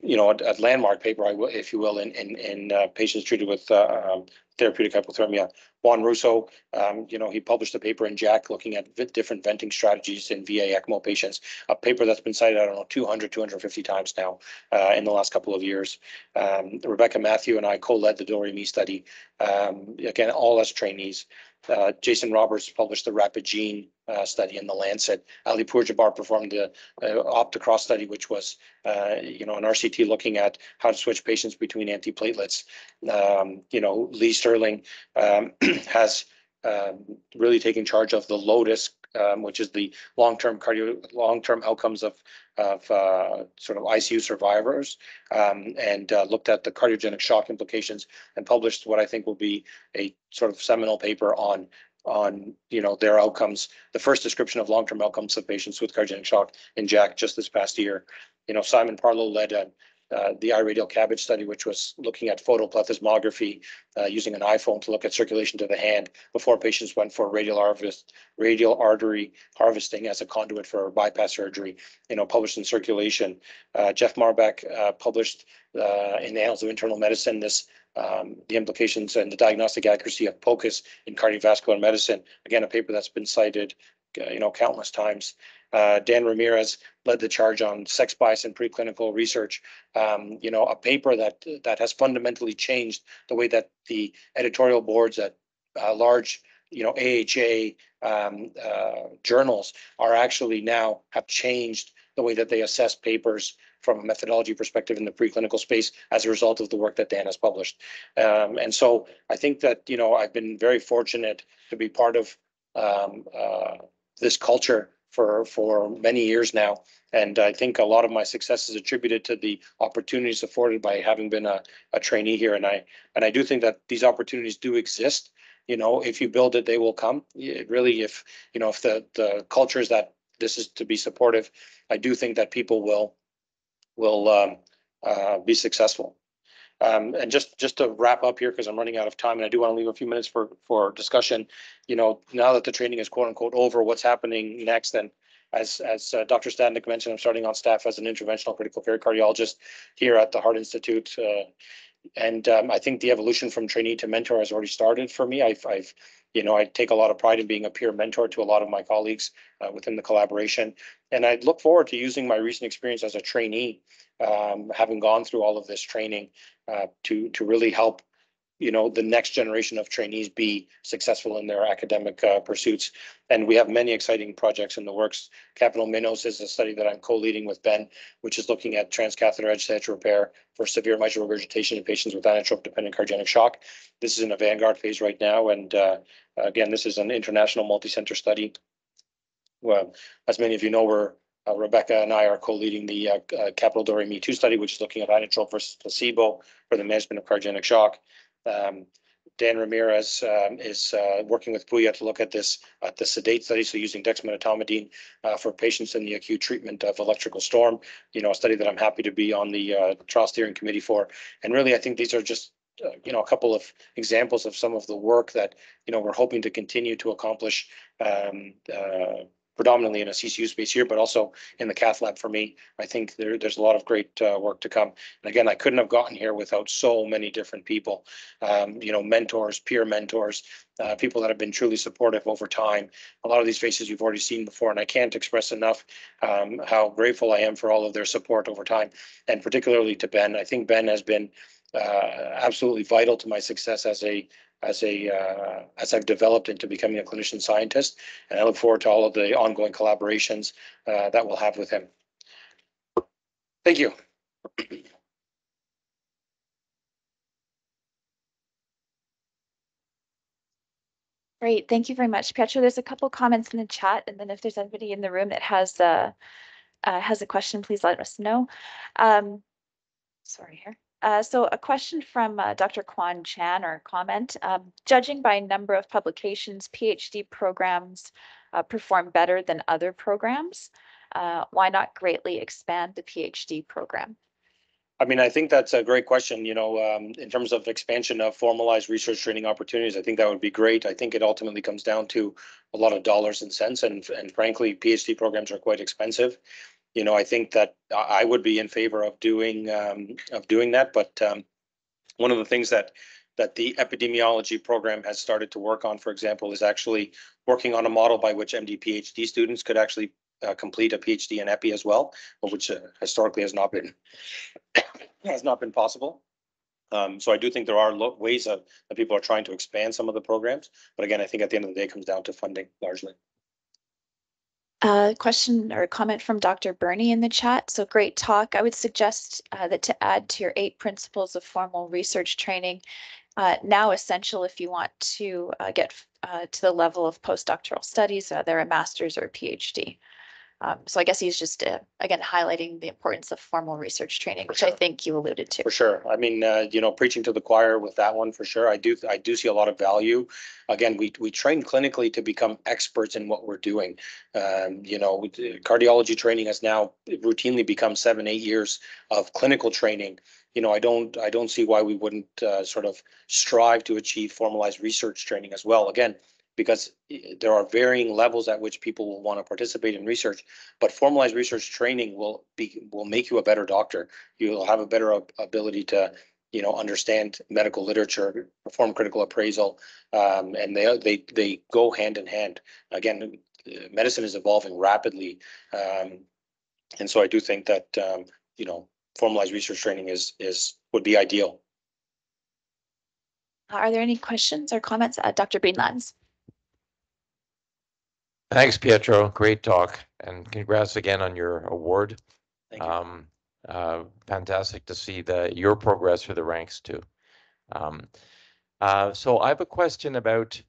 you know, a, a landmark paper, I will, if you will, in, in, in uh, patients treated with uh, um, therapeutic hypothermia. Juan Russo, um, you know, he published a paper in JACC looking at vi- different venting strategies in VA ECMO patients, a paper that's been cited, I don't know, 200, 250 times now uh, in the last couple of years. Um, Rebecca Mathew and I co-led the Doremi study, um, again, all as trainees. Uh, Jason Roberts published the Rapid Gene study in the Lancet. Ali Pourdjabbar performed the uh, Opticross study, which was, uh, you know, an RCT looking at how to switch patients between antiplatelets. Um, you know, Lee Sterling um, has um, really taken charge of the Lotus, um, which is the long-term cardio, long-term outcomes of of uh, sort of ICU survivors, um, and uh, looked at the cardiogenic shock implications and published what I think will be a sort of seminal paper on on you know their outcomes. The first description of long-term outcomes of patients with cardiogenic shock in JACC just this past year. You know, Simon Parlow led a uh, the iRadial cabbage study, which was looking at photoplethysmography uh, using an iPhone to look at circulation to the hand before patients went for radial harvest, radial artery harvesting as a conduit for bypass surgery, you know, published in circulation. Uh, Jeff Marbach uh, published uh, in the Annals of Internal Medicine this um, the implications and the diagnostic accuracy of POCUS in cardiovascular medicine. Again, a paper that's been cited, uh, you know, countless times. Uh, Dan Ramirez led the charge on sex bias in preclinical research. Um, you know, a paper that that has fundamentally changed the way that the editorial boards at uh, large, you know, AHA um, uh, journals are actually now have changed the way that they assess papers from a methodology perspective in the preclinical space as a result of the work that Dan has published. Um, and so I think that, you know, I've been very fortunate to be part of um, uh, this culture for, for many years now. And I think a lot of my success is attributed to the opportunities afforded by having been a, a trainee here. And I, and I do think that these opportunities do exist. You know, if you build it, they will come. It really, if, you know, if the, the culture is that this is to be supportive, I do think that people will, will um, uh, be successful. Um, and just, just to wrap up here, because I'm running out of time and I do want to leave a few minutes for, for discussion. You know, now that the training is quote unquote over, what's happening next? And as, as uh, Dr. Stadnick mentioned, I'm starting on staff as an interventional critical care cardiologist here at the Heart Institute. Uh, and um, I think the evolution from trainee to mentor has already started for me. I've, I've, you know, I take a lot of pride in being a peer mentor to a lot of my colleagues uh, within the collaboration. And I look forward to using my recent experience as a trainee, um, having gone through all of this training uh, to, to really help, you know, the next generation of trainees be successful in their academic uh, pursuits. And we have many exciting projects in the works. Capital Minnows is a study that I'm co-leading with Ben, which is looking at transcatheter edge-to-edge repair for severe mitral regurgitation in patients with inotrope-dependent cardiogenic shock. This is in a vanguard phase right now. And uh, again, this is an international multi-center study. Well, as many of you know, we're uh, Rebecca and I are co-leading the uh, uh, Capital Doremi two study, which is looking at inotrope versus placebo for the management of cardiogenic shock. Um, Dan Ramirez um, is uh, working with Pouya to look at this at the sedate study, so using dexmedetomidine uh, for patients in the acute treatment of electrical storm. You know, a study that I'm happy to be on the uh, trial steering committee for. And really, I think these are just uh, you know a couple of examples of some of the work that you know we're hoping to continue to accomplish um, uh, predominantly in a CCU space here, but also in the cath lab for me. I think there, there's a lot of great uh, work to come. And again, I couldn't have gotten here without so many different people, um, you know, mentors, peer mentors, uh, people that have been truly supportive over time. A lot of these faces you've already seen before, and I can't express enough um, how grateful I am for all of their support over time, and particularly to Ben. I think Ben has been uh, absolutely vital to my success as a as a uh, as I've developed into becoming a clinician scientist, and I look forward to all of the ongoing collaborations uh, that we'll have with him. Thank you. Great, thank you very much, Pietro. There's a couple comments in the chat, and then if there's anybody in the room that has a uh, has a question, please let us know. Um, sorry here. Uh, so a question from uh, Dr. Kwan Chan or comment. Um, judging by number of publications, PhD programs uh, perform better than other programs. Uh, why not greatly expand the PhD program? I mean, I think that's a great question, you know, um, in terms of expansion of formalized research training opportunities, I think that would be great. I think it ultimately comes down to a lot of dollars and cents and, and frankly, PhD programs are quite expensive. You know, I think that I would be in favor of doing, um, of doing that, but, um, one of the things that, that the epidemiology program has started to work on, for example, is actually working on a model by which MD PhD students could actually uh, complete a PhD in epi as well, which uh, historically has not been has not been possible. Um, so I do think there are ways of, that people are trying to expand some of the programs, but again, I think at the end of the day, it comes down to funding largely. Uh, question or comment from Dr. Burney in the chat. So great talk. I would suggest uh, that to add to your eight principles of formal research training, uh, now essential if you want to uh, get uh, to the level of postdoctoral studies, whether a master's or a PhD. Um, so I guess he's just, uh, again, highlighting the importance of formal research training, which I think you alluded to. For sure. I mean, uh, you know, preaching to the choir with that one for sure. I do, I do see a lot of value. Again, we, we train clinically to become experts in what we're doing. Um, you know, uh, cardiology training has now routinely become seven, eight years of clinical training. You know, I don't, I don't see why we wouldn't, uh, sort of strive to achieve formalized research training as well. Again, because eh, there are varying levels at which people will want to participate in research, but formalized research training will be, will make you a better doctor. You'll have a better ability to, you know, understand medical literature, perform critical appraisal, um, and they, they, they go hand in hand. Again, medicine is evolving rapidly. Um, and so I do think that, um, you know, formalized research training is, is, would be ideal. Are there any questions or comments? Uh, Dr. Greenlands? Thanks, Pietro. Great talk, and congrats again on your award. Thank you. Um, uh, fantastic to see the your progress through the ranks too. Um, uh, so I have a question about.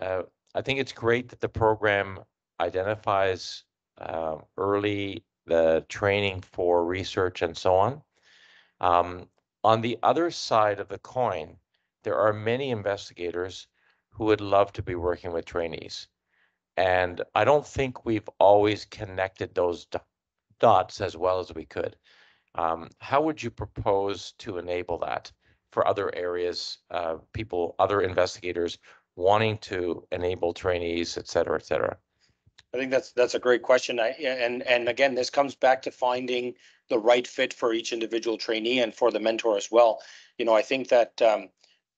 Uh, I think it's great that the program identifies uh, early the training for research and so on. Um, on the other side of the coin, there are many investigators who would love to be working with trainees. And I don't think we've always connected those do- dots as well as we could. Um, how would you propose to enable that for other areas, uh, people, other investigators wanting to enable trainees, et cetera, et cetera? I think that's, that's a great question. I, and, and again, this comes back to finding the right fit for each individual trainee and for the mentor as well. You know, I think that, um,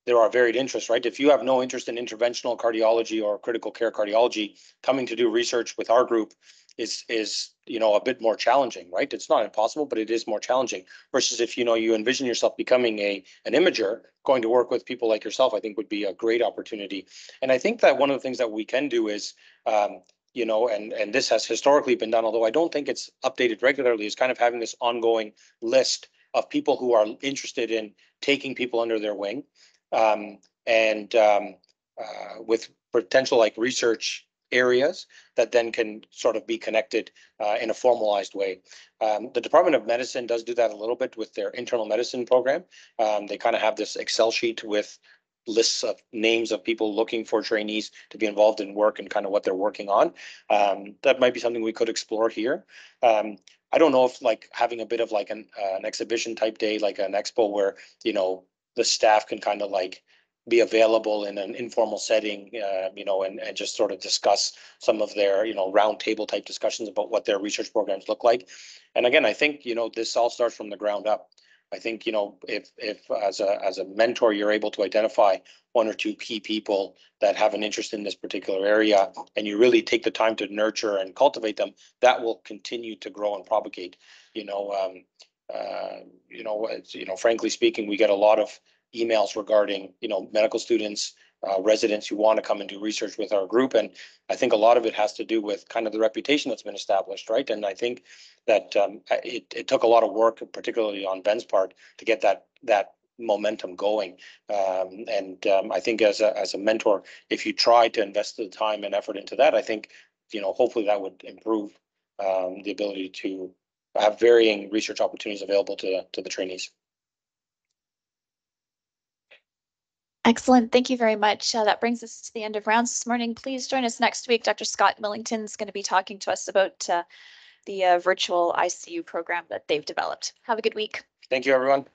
there are varied interests, right? If you have no interest in interventional cardiology or critical care cardiology, coming to do research with our group is, is, you know, a bit more challenging, right? It's not impossible, but it is more challenging versus if, you know, you envision yourself becoming a, an imager, going to work with people like yourself, I think would be a great opportunity. And I think that one of the things that we can do is, um, you know, and, and this has historically been done, although I don't think it's updated regularly, is kind of having this ongoing list of people who are interested in taking people under their wing. Um, and, um, uh, with potential like research areas that then can sort of be connected, uh, in a formalized way. Um, the Department of Medicine does do that a little bit with their internal medicine program. Um, they kind of have this Excel sheet with lists of names of people looking for trainees to be involved in work and kind of what they're working on. Um, that might be something we could explore here. Um, I don't know if like having a bit of like an, uh, an exhibition type day, like an expo where, you know, the staff can kind of like be available in an informal setting, uh, you know, and, and just sort of discuss some of their, you know, roundtable type discussions about what their research programs look like. And again, I think, you know, this all starts from the ground up. I think, you know, if, if as a, as a mentor, you're able to identify one or two key people that have an interest in this particular area, and you really take the time to nurture and cultivate them, that will continue to grow and propagate. You know, um, uh, you know, it's, you know, frankly speaking, we get a lot of emails regarding, you know, medical students, uh, residents who want to come and do research with our group. And I think a lot of it has to do with kind of the reputation that's been established, right? And I think that um, it, it took a lot of work, particularly on Ben's part, to get that, that momentum going. Um, and um, I think as a, as a mentor, if you try to invest the time and effort into that, I think, you know, hopefully that would improve um, the ability to have varying research opportunities available to, to the trainees. Excellent. Thank you very much. Uh, that brings us to the end of rounds this morning. Please join us next week. Dr. Scott Millington is going to be talking to us about uh, the uh, virtual ICU program that they've developed. Have a good week. Thank you, everyone.